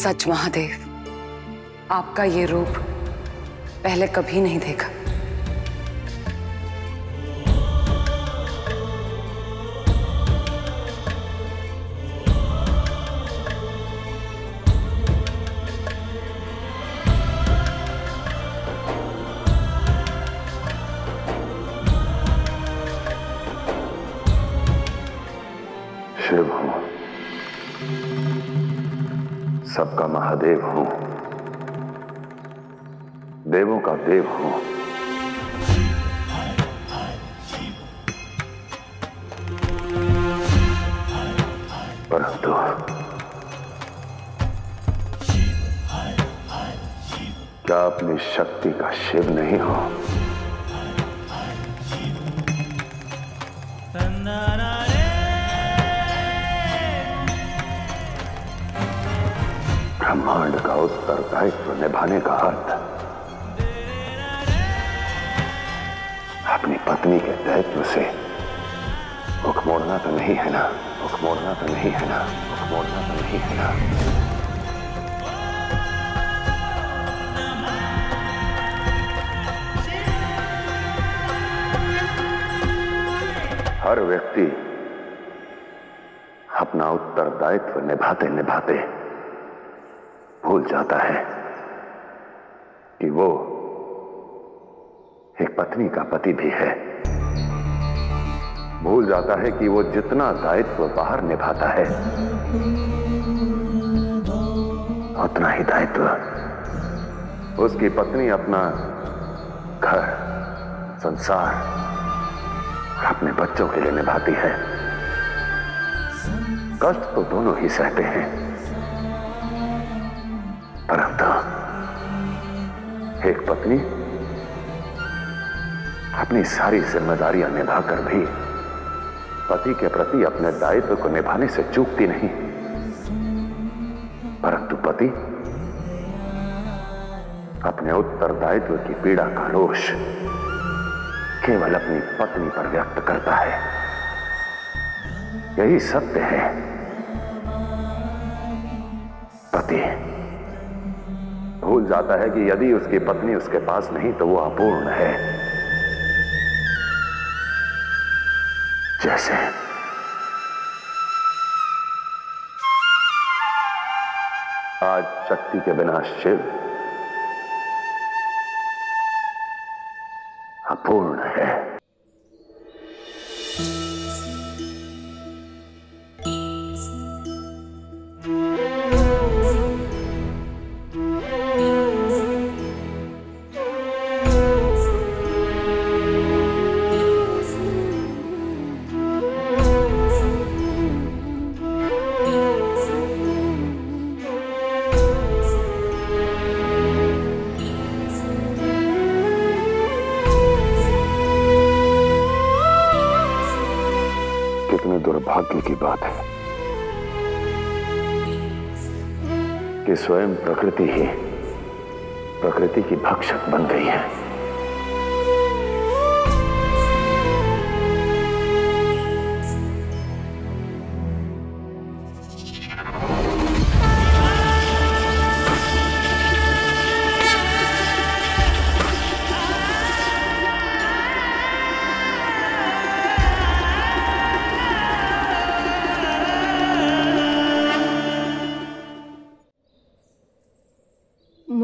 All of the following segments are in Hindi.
सच महादेव आपका ये रूप पहले कभी नहीं देखा। सबका महादेव हूँ। देवों का देव हूँ। परंतु क्या अपनी शक्ति का शिव नहीं हो? ब्रह्मांड का उत्तरदायित्व निभाने का अर्थ अपनी पत्नी के दायित्व से मुख मोड़ना तो नहीं है ना? मुख मोड़ना तो नहीं है ना? मुख मोड़ना तो नहीं है ना? हर व्यक्ति अपना उत्तरदायित्व निभाते निभाते भूल जाता है कि वो एक पत्नी का पति भी है। भूल जाता है कि वो जितना दायित्व बाहर निभाता है, उतना ही दायित्व उसकी पत्नी अपना घर, संसार अपने बच्चों के लिए निभाती है। कष्ट तो दोनों ही सहते हैं। परंतु एक पत्नी अपनी सारी जिम्मेदारियाँ निभाकर भी पति के प्रति अपने दायित्व को निभाने से चूकती नहीं। परंतु पति अपने उत्तरदायित्व की पीड़ा का रोष केवल अपनी पत्नी पर व्यक्त करता है। यही सत्य है। पति भूल जाता है कि यदि उसकी पत्नी उसके पास नहीं तो वो अपूर्ण है। जैसे आज शक्ति के बिना शिव अपूर्ण है। बात है। कि स्वयं प्रकृति ही प्रकृति की भक्षक बन गई है।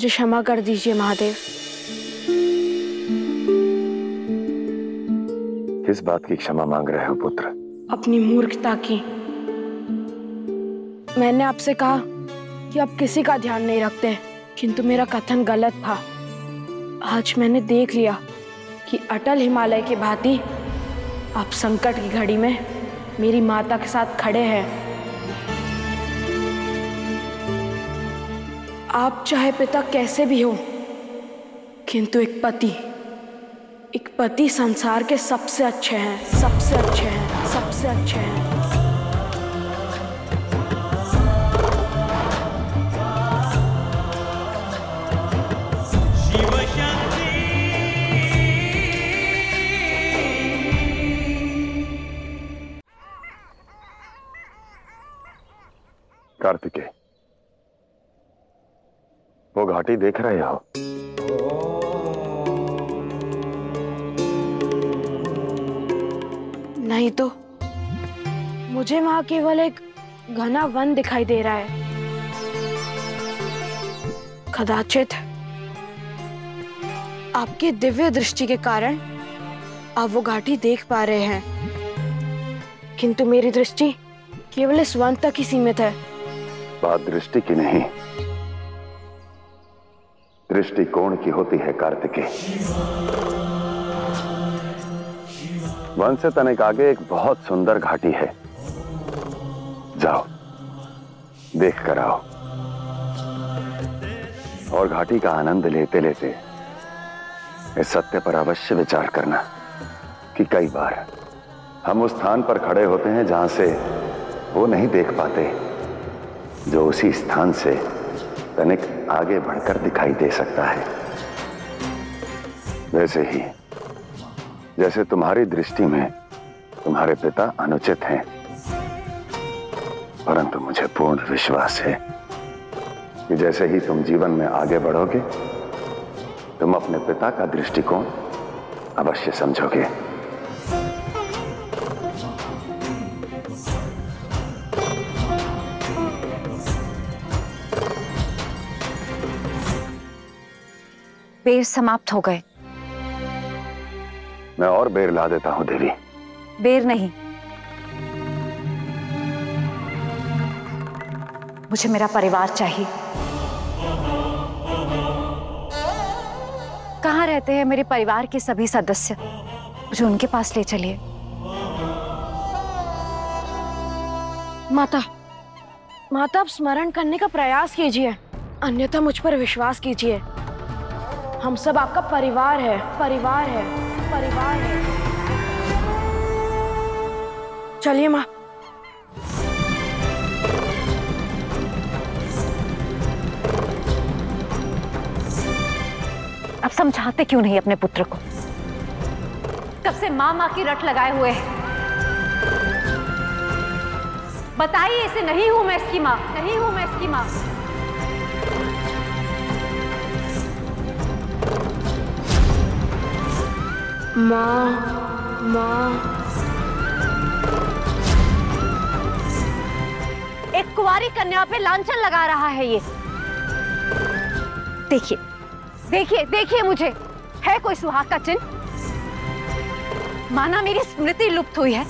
मुझे क्षमा कर दीजिए महादेव। किस बात की क्षमा मांग रहे हो पुत्र? अपनी मूर्खता की। मैंने आपसे कहा कि आप किसी का ध्यान नहीं रखते किंतु मेरा कथन गलत था। आज मैंने देख लिया कि अटल हिमालय की भांति आप संकट की घड़ी में मेरी माता के साथ खड़े हैं। आप चाहे पिता कैसे भी हो, किंतु एक पति एक पति संसार के सबसे अच्छे हैं, सबसे अच्छे हैं, सबसे अच्छे हैं। कार्तिकेय। घाटी देख रहे हो। नहीं तो मुझे वहाँ केवल एक घना वन दिखाई दे रहा है। कदाचित आपकी दिव्य दृष्टि के कारण आप वो घाटी देख पा रहे हैं। किंतु मेरी दृष्टि केवल इस वन तक ही सीमित है। बात दृष्टि की नहीं। दृष्टिकोण की होती है कार्तिकी वन से तनिक आगे एक बहुत सुंदर घाटी है। जाओ, देख कर आओ। और घाटी का आनंद लेते लेते इस सत्य पर अवश्य विचार करना कि कई बार हम उस स्थान पर खड़े होते हैं जहाँ से वो नहीं देख पाते, जो उसी स्थान से तनिक आगे बढ़कर दिखाई दे सकता है। वैसे ही, जैसे तुम्हारी दृष्टि में तुम्हारे पिता अनुचित हैं, परंतु मुझे पूर्ण विश्वास है कि जैसे ही तुम जीवन में आगे बढ़ोगे, तुम अपने पिता का दृष्टिकोण अवश्य समझोगे। बेर समाप्त हो गए। मैं और बेर ला देता हूँ देवी। बेर नहीं। मुझे मेरा परिवार चाहिए। कहाँ रहते हैं मेरे परिवार के सभी सदस्य? मुझे उनके पास ले चलिए। माता माता आप स्मरण करने का प्रयास कीजिए। अन्यथा मुझ पर विश्वास कीजिए। हम सब आपका परिवार है परिवार है परिवार है। चलिए माँ। अब समझाते क्यों नहीं अपने पुत्र को? कब से माँ माँ की रट लगाए हुए हैं? बताइए इसे नहीं हूँ मैं इसकी माँ नहीं हूँ मैं इसकी माँ। माँ माँ। एक कुंवारी कन्या पे लांछन लगा रहा है ये। देखिए देखिए देखिए मुझे। है कोई सुहाग का चिन्ह? माना मेरी स्मृति लुप्त हुई है,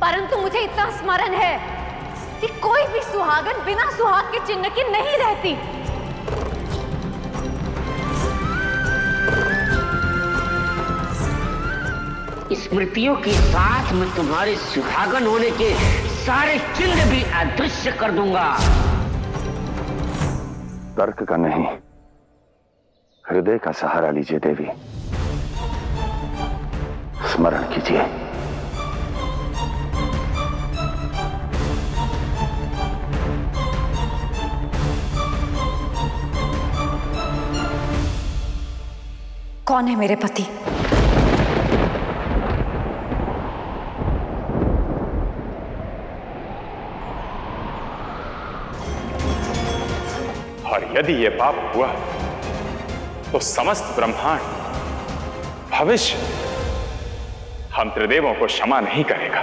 परंतु मुझे इतना स्मरण है कि कोई भी सुहागन बिना सुहाग के चिन्ह की नहीं रहती। स्मृतियों के साथ मैं तुम्हारे सुहागन होने के सारे चिन्ह भी अदृश्य कर दूँगा। तर्क का नहीं। हृदय का सहारा लीजिए देवी। स्मरण कीजिए। कौन है मेरे पति? यदि यह पाप हुआ तो समस्त ब्रह्मांड भविष्य हम त्रिदेवों को क्षमा नहीं करेगा।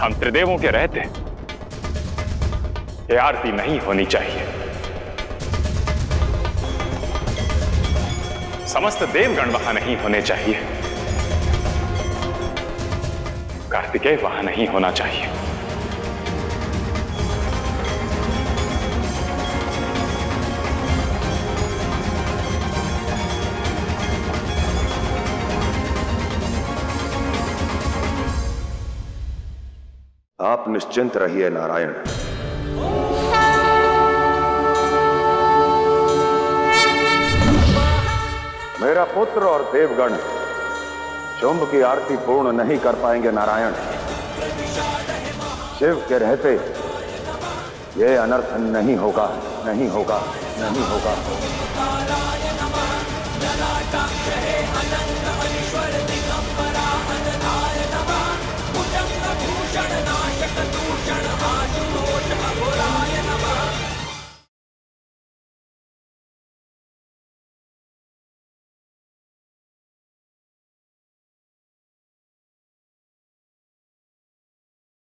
हम त्रिदेवों के रहते ये आरती नहीं होनी चाहिए। समस्त देवगण वहाँ नहीं होने चाहिए। कार्तिकेय वहाँ नहीं होना चाहिए। आप निश्चिंत रहिए नारायण। मेरा पुत्र और देवगण, शुंभ की आरती पूर्ण नहीं कर पाएँगे नारायण। शिव के रहते ये अनर्थ नहीं होगा नहीं होगा नहीं होगा।